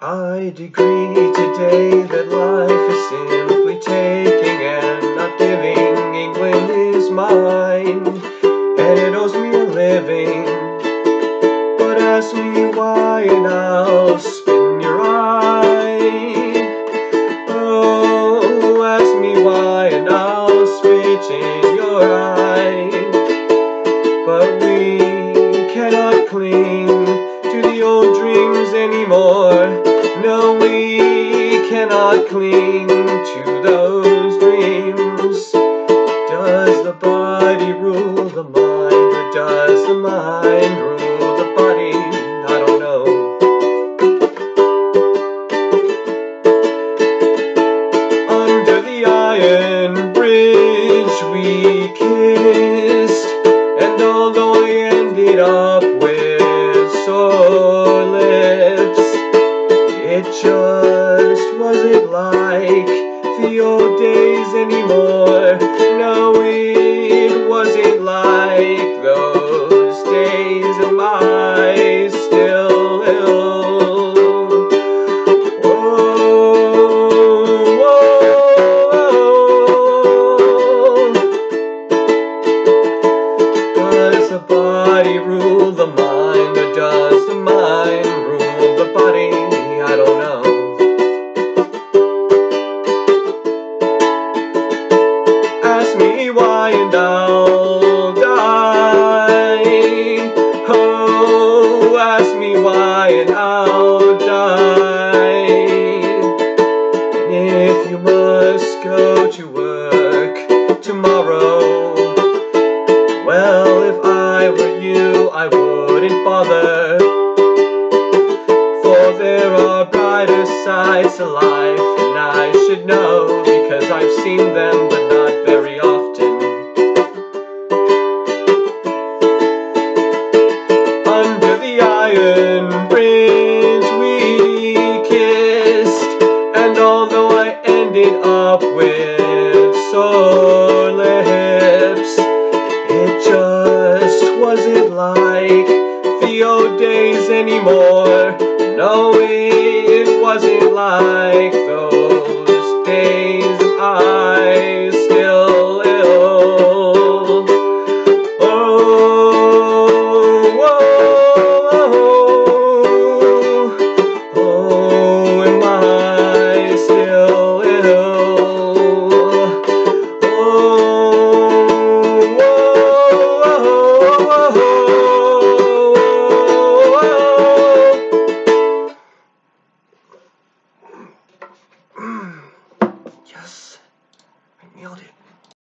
I decree today that life is simply taking and not giving. England is mine, and it owes me a living. But ask me why, and I'll spin your eye. Oh, ask me why, and I'll spit in your eye. No, we cannot cling to those dreams. Does the body rule the mind, or does the mind rule the body? I don't know. Under the iron wasn't like the old days anymore. No, it wasn't like those days. Am I still ill? Whoa, whoa. Does the body rule Ask me why and I'll die. And if you must go to work tomorrow, well, if I were you, I wouldn't bother. For there are brighter sides to life, and I should know because I've seen them, iron bridge we kissed, and although I ended up with sore lips, it just wasn't like the old days anymore. No, Yes, I nailed it.